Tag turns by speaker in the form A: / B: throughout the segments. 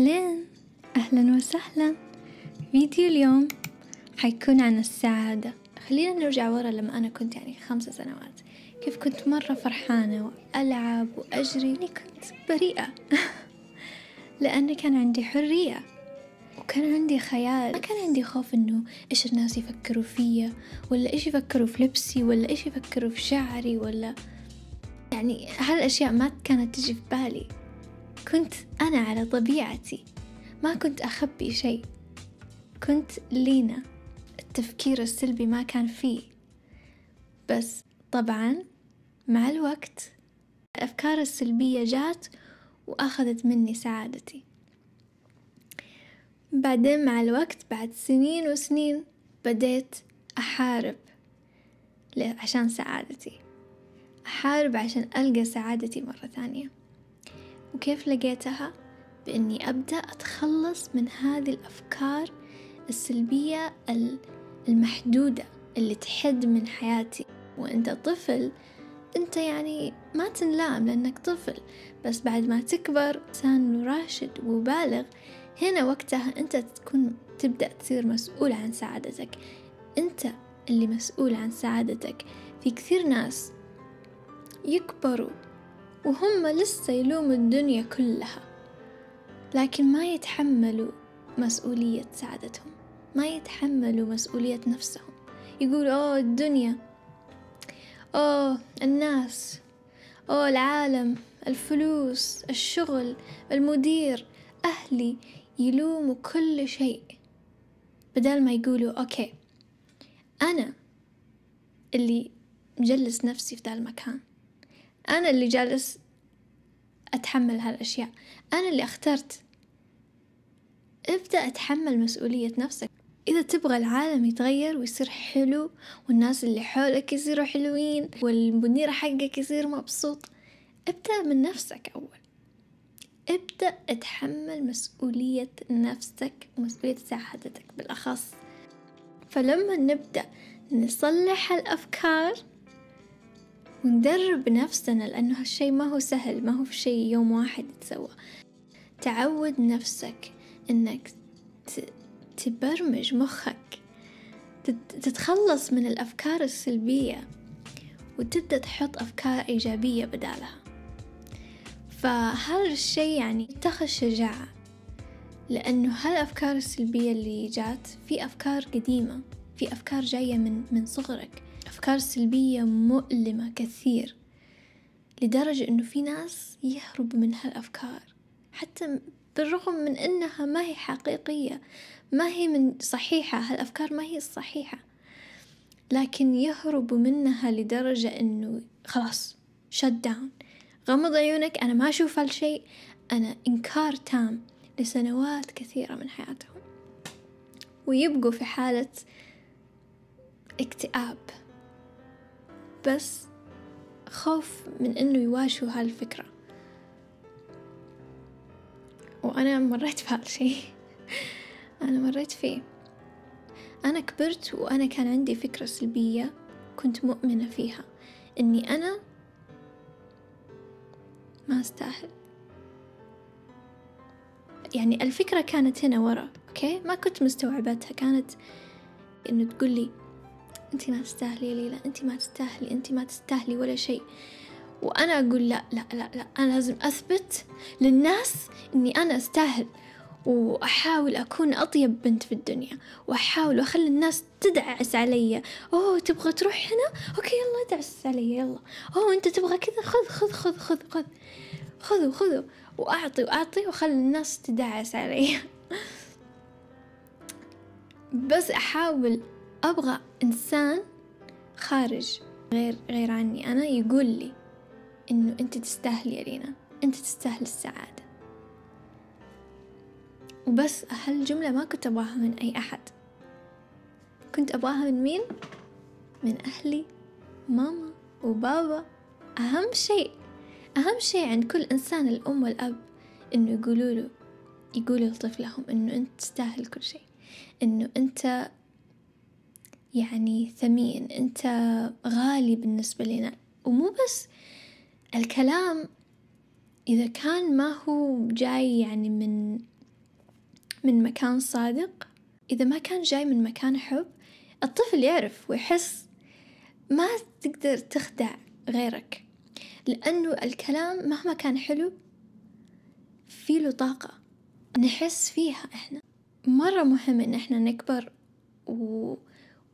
A: أهلين أهلا وسهلا. فيديو اليوم حيكون عن السعادة. خلينا نرجع ورا لما أنا كنت يعني خمسة سنوات. كيف كنت مرة فرحانة وألعب وأجري. يعني كنت بريئة. لأن كان عندي حرية. وكان عندي خيال. ما كان عندي خوف إنه إيش الناس يفكروا فيا. ولا إيش يفكروا في لبسي. ولا إيش يفكروا في شعري. ولا يعني هالأشياء ما كانت تجي في بالي. كنت أنا على طبيعتي. ما كنت أخبي شيء. كنت لينا. التفكير السلبي ما كان فيه. بس طبعا مع الوقت الأفكار السلبية جات وأخذت مني سعادتي. بعدين مع الوقت بعد سنين وسنين بديت أحارب عشان سعادتي. أحارب عشان ألقى سعادتي مرة ثانية. وكيف لقيتها؟ بإني أبدأ أتخلص من هذه الأفكار السلبية المحدودة اللي تحد من حياتي. وأنت طفل أنت يعني ما تنلام لأنك طفل. بس بعد ما تكبر إنسان راشد وبالغ هنا وقتها أنت تكون تبدأ تصير مسؤول عن سعادتك. أنت اللي مسؤول عن سعادتك. في كثير ناس يكبروا وهم لسه يلوموا الدنيا كلها. لكن ما يتحملوا مسؤولية سعادتهم. ما يتحملوا مسؤولية نفسهم. يقولوا أوه الدنيا. أوه الناس. أوه العالم. الفلوس الشغل المدير أهلي يلوموا كل شيء. بدل ما يقولوا okay أنا اللي مجلس نفسي في ذا المكان. أنا اللي جالس أتحمل هالأشياء. أنا اللي اخترت. ابدأ أتحمل مسؤولية نفسك. إذا تبغى العالم يتغير ويصير حلو والناس اللي حولك يصيروا حلوين والمدير حقك يصير مبسوط ابدأ من نفسك أول. ابدأ اتحمل مسؤولية نفسك ومسؤولية سعادتك بالأخص. فلما نبدأ نصلح الأفكار وندرب نفسنا لأنه هالشي ما هو سهل ما هو في شي يوم واحد يتسوى تعود نفسك إنك تبرمج مخك. تتخلص من الأفكار السلبية وتبدأ تحط أفكار إيجابية بدالها. فهذا الشي يعني اتخذ شجاعة لأنه هالأفكار السلبية اللي جات في أفكار قديمة في أفكار جاية من من صغرك. أفكار سلبية مؤلمة كثير لدرجة إنه في ناس يهربوا من هالأفكار حتى بالرغم من إنها ما هي حقيقية ما هي من صحيحة هالأفكار ما هي الصحيحة لكن يهربوا منها لدرجة إنه خلاص شت داون غمض عيونك أنا ما أشوف هالشيء أنا إنكار تام لسنوات كثيرة من حياتهم. ويبقوا في حالة اكتئاب. بس خوف من إنه يواجهوا هالفكرة. وأنا مريت في هالشي أنا مريت فيه. أنا كبرت وأنا كان عندي فكرة سلبية كنت مؤمنة فيها. إني أنا ما أستاهل. يعني الفكرة كانت هنا ورا أوكي؟ ما كنت مستوعبتها. كانت إنه تقولي أنت ما تستاهلي يا ليلى أنت ما تستاهلي أنت ما تستاهلي ولا شيء. وأنا أقول لا لا لا لا أنا لازم أثبت للناس إني أنا أستاهل. وأحاول أكون أطيب بنت في الدنيا. وأحاول أخلي الناس تدعس علي. أوه تبغى تروح هنا؟ أوكي يلا ادعس علي يلا. أوه أنت تبغى كذا؟ خذ خذ خذ خذ خذ. خذوا خذوا وأعطي وأعطي وأخلي الناس تدعس علي. بس أحاول أبغى إنسان خارج غير غير عني. أنا يقول لي إنه أنت تستاهلي يا رينا أنت تستاهل السعادة. وبس هالجملة ما كنت أبغاها من أي أحد. كنت أبغاها من مين؟ من أهلي ماما وبابا. أهم شيء أهم شيء عند كل إنسان الأم والأب إنه يقولوا له يقولوا لطفلهم إنه أنت تستاهل كل شيء إنه أنت يعني ثمين. أنت غالي بالنسبة لنا. ومو بس الكلام إذا كان ما هو جاي يعني من من مكان صادق إذا ما كان جاي من مكان حب الطفل يعرف ويحس ما تقدر تخدع غيرك. لأنه الكلام مهما كان حلو في له طاقة نحس فيها إحنا. مرة مهم إن إحنا نكبر و...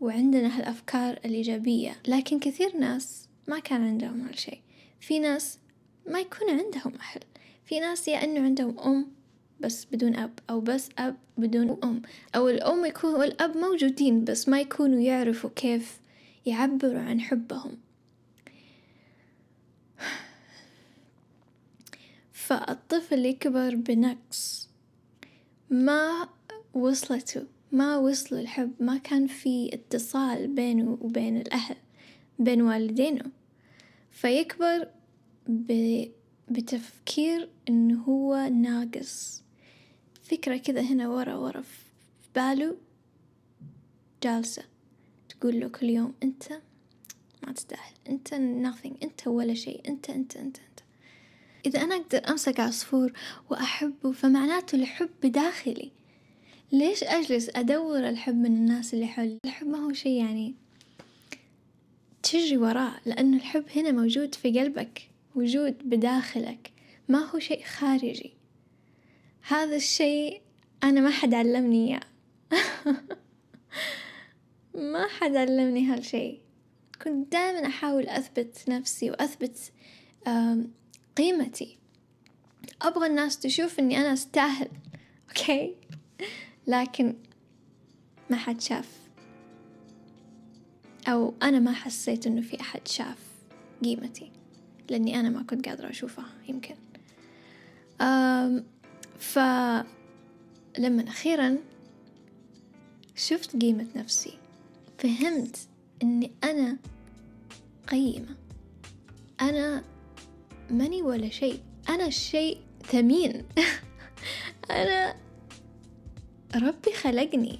A: وعندنا هالأفكار الإيجابية لكن كثير ناس ما كان عندهم هالشي. في ناس ما يكون عندهم أهل. في ناس يا إنه عندهم أم بس بدون أب أو بس أب بدون أم أو الأم يكون والأب موجودين بس ما يكونوا يعرفوا كيف يعبروا عن حبهم. فالطفل يكبر بنقص ما وصلته ما وصل الحب ما كان في اتصال بينه وبين الأهل بين والدينه. فيكبر ب... بتفكير إنه هو ناقص. فكرة كذا هنا ورا ورا في باله جالسة. تقول له كل يوم أنت ما تستاهل أنت nothing أنت ولا شيء أنت أنت أنت أنت. إذا أنا أقدر أمسك عصفور وأحبه فمعناته الحب بداخلي ليش أجلس أدور الحب من الناس اللي حولي؟ الحب ما هو شيء يعني تجري وراه لأن الحب هنا موجود في قلبك وجود بداخلك ما هو شيء خارجي. هذا الشيء أنا ما حد علمني إياه. ما حد علمني هالشيء كنت دائما أحاول أثبت نفسي وأثبت قيمتي. أبغى الناس تشوف إني أنا أستاهل أوكي؟ لكن ما حد شاف. أو أنا ما حسيت إنه في أحد شاف قيمتي لأني أنا ما كنت قادرة أشوفها يمكن. فلما أخيرا شفت قيمة نفسي فهمت إني أنا قيمة. أنا ماني ولا شيء. أنا الشيء ثمين. أنا ربي خلقني.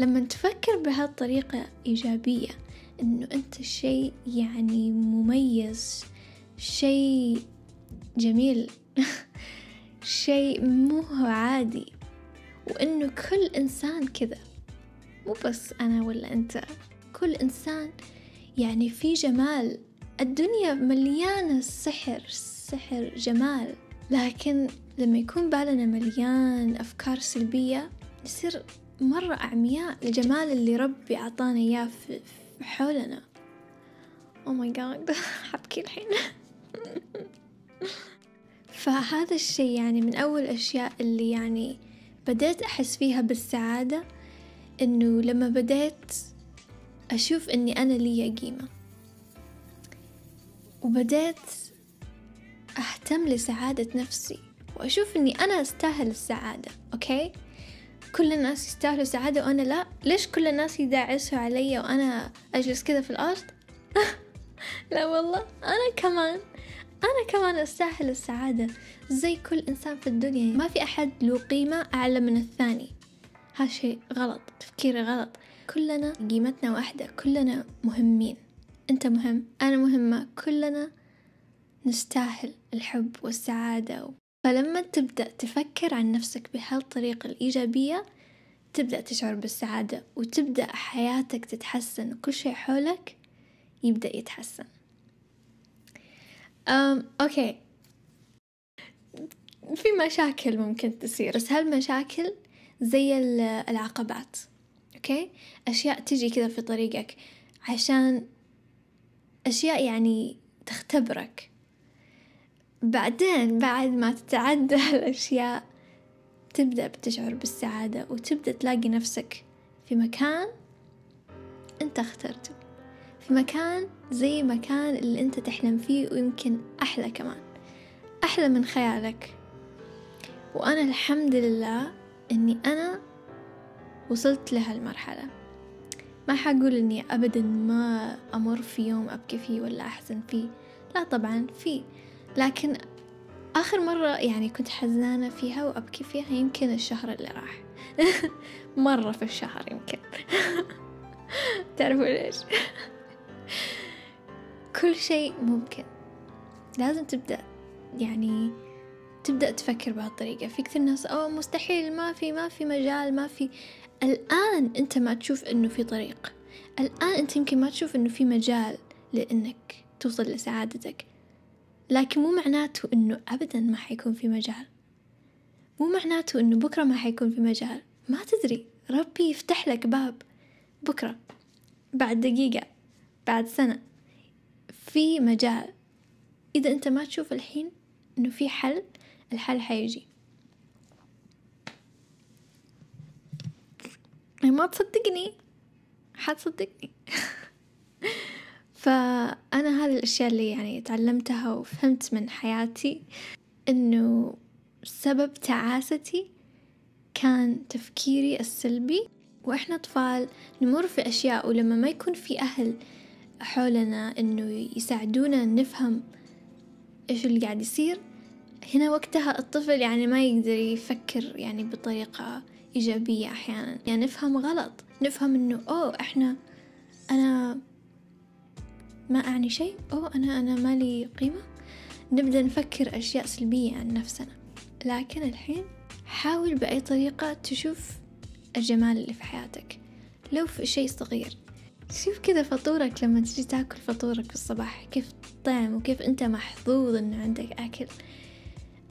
A: لما تفكر بهالطريقة إيجابية إنه أنت شيء يعني مميز شيء جميل شيء مو عادي وإنه كل إنسان كذا. مو بس أنا ولا أنت كل إنسان يعني في جمال. الدنيا مليانة سحر سحر جمال لكن لما يكون بالنا مليان أفكار سلبية نصير مرة أعمياء الجمال اللي ربي عطانا إياه في حولنا. أو ماي جاد حبكي الحين. فهذا الشي يعني من أول الأشياء اللي يعني بديت أحس فيها بالسعادة إنه لما بديت أشوف إني أنا لي قيمة. وبديت أهتم لسعادة نفسي. وأشوف إني أنا أستاهل السعادة okay؟ كل الناس يستاهلوا سعادة وأنا لا. ليش كل الناس يدعسوا علي وأنا أجلس كذا في الأرض؟ لا والله أنا كمان. أنا كمان أستاهل السعادة. زي كل إنسان في الدنيا ما في أحد له قيمة أعلى من الثاني. هالشي غلط تفكيري غلط. كلنا قيمتنا واحدة كلنا مهمين. أنت مهم أنا مهمة. كلنا نستاهل الحب والسعادة فلما تبدأ تفكر عن نفسك بهالطريقة الإيجابية تبدأ تشعر بالسعادة وتبدأ حياتك تتحسن وكل شيء حولك يبدأ يتحسن. أم okay. في مشاكل ممكن تصير بس هالمشاكل زي العقبات okay؟ أشياء تجي كذا في طريقك عشان أشياء يعني تختبرك. بعدين بعد ما تتعدى هالأشياء تبدأ بتشعر بالسعادة وتبدأ تلاقي نفسك في مكان أنت اخترته في مكان زي مكان اللي أنت تحلم فيه ويمكن أحلى كمان أحلى من خيالك. وأنا الحمد لله أني أنا وصلت لهالمرحلة. ما حقول أني أبدا ما أمر في يوم أبكي فيه ولا أحزن فيه لا طبعا فيه لكن آخر مرة يعني كنت حزانة فيها وأبكي فيها يمكن الشهر اللي راح. مرة في الشهر يمكن. تعرفوا ليش؟ كل شيء ممكن. لازم تبدأ. يعني تبدأ تفكر بهالطريقة. في كثير ناس أوه مستحيل ما في ما في مجال ما في. الآن أنت ما تشوف إنه في طريق. الآن أنت يمكن ما تشوف إنه في مجال لإنك توصل لسعادتك. لكن مو معناته إنه أبدا ما حيكون في مجال. مو معناته إنه بكرة ما حيكون في مجال. ما تدري. ربي يفتح لك باب. بكرة. بعد دقيقة. بعد سنة. في مجال. إذا أنت ما تشوف الحين إنه في حل الحل حيجي. ما تصدقني. حتصدقني. فأنا هذه الأشياء اللي يعني تعلمتها وفهمت من حياتي إنه سبب تعاستي كان تفكيري السلبي وإحنا أطفال نمر في أشياء ولما ما يكون في أهل حولنا إنه يساعدونا نفهم إيش اللي قاعد يصير هنا وقتها الطفل يعني ما يقدر يفكر يعني بطريقة إيجابية أحيانا. يعني نفهم غلط نفهم إنه أوه إحنا أنا ما أعني شيء. أوه أنا أنا مالي قيمة. نبدأ نفكر أشياء سلبية عن نفسنا. لكن الحين حاول بأي طريقة تشوف الجمال اللي في حياتك. لو في شيء صغير. شوف كذا فطورك لما تجي تاكل فطورك في الصباح. كيف طعم وكيف أنت محظوظ إنه عندك أكل.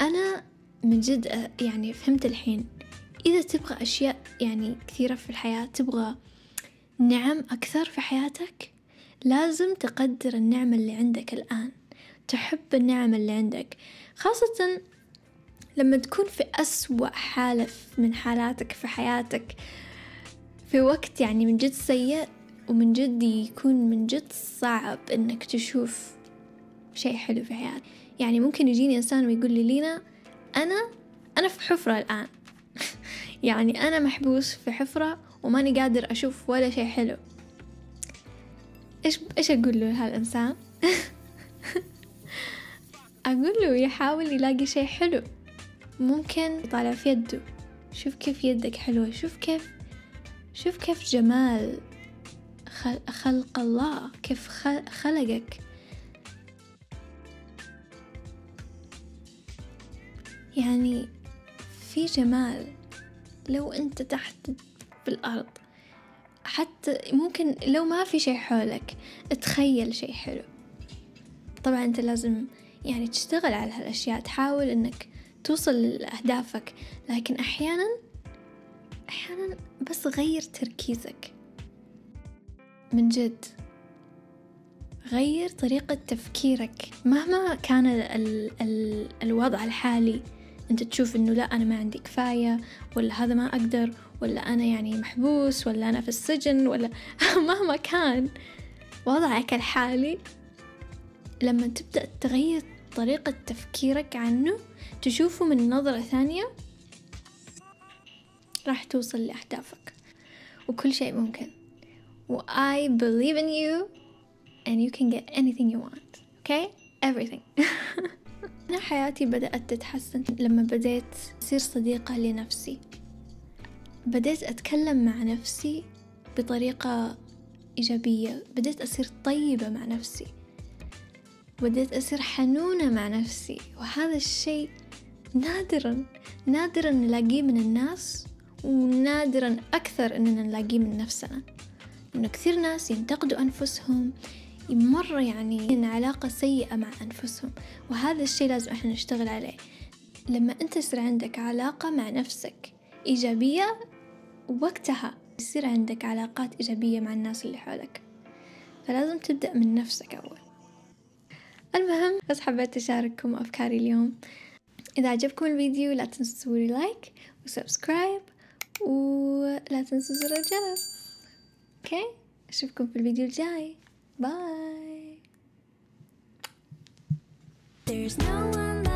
A: أنا من جد يعني فهمت الحين. إذا تبغى أشياء يعني كثيرة في الحياة تبغى نعم أكثر في حياتك لازم تقدر النعمة اللي عندك الآن تحب النعمة اللي عندك خاصة لما تكون في أسوأ حالة من حالاتك في حياتك في وقت يعني من جد سيء ومن جد يكون من جد صعب إنك تشوف شيء حلو في حياتك. يعني ممكن يجيني إنسان ويقول لي لينا أنا أنا في حفرة الآن. يعني أنا محبوس في حفرة وماني قادر أشوف ولا شيء حلو. إيش إيش أقول له هالإنسان؟ أقول له يحاول يلاقي شيء حلو. ممكن يطالع في يده. شوف كيف يدك حلوة. شوف كيف شوف كيف جمال خلق الله. كيف خلقك. يعني في جمال لو أنت تحت بالأرض حتى ممكن لو ما في شي حولك تخيل شي حلو. طبعا أنت لازم يعني تشتغل على هالأشياء تحاول إنك توصل لأهدافك لكن أحيانا أحيانا بس غير تركيزك. من جد غير طريقة تفكيرك. مهما كان ال ال الوضع الحالي أنت تشوف إنه لا أنا ما عندي كفاية ولا هذا ما أقدر ولا أنا يعني محبوس ولا أنا في السجن ولا مهما كان وضعك الحالي لما تبدأ تغير طريقة تفكيرك عنه تشوفه من نظرة ثانية راح توصل لأهدافك. وكل شيء ممكن. و I believe in you and you can get anything you want. Okay? Everything. أنا حياتي بدأت تتحسن لما بديت أصير صديقة لنفسي. بديت أتكلم مع نفسي بطريقة إيجابية. بديت أصير طيبة مع نفسي. بديت أصير حنونة مع نفسي. وهذا الشيء نادرا نادرا نلاقيه من الناس ونادرا أكثر إننا نلاقيه من نفسنا. إنه كثير ناس ينتقدوا أنفسهم مرة يعني إن علاقة سيئة مع أنفسهم. وهذا الشيء لازم إحنا نشتغل عليه. لما أنت يصير عندك علاقة مع نفسك إيجابية وقتها يصير عندك علاقات إيجابية مع الناس اللي حولك. فلازم تبدأ من نفسك أول. المهم بس حبيت أشارككم أفكاري اليوم. إذا عجبكم الفيديو لا تنسوا تسووا لايك و subscribe ولا تنسوا زر الجرس. okay؟ أشوفكم في الفيديو الجاي. bye There's no one